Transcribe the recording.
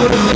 Terima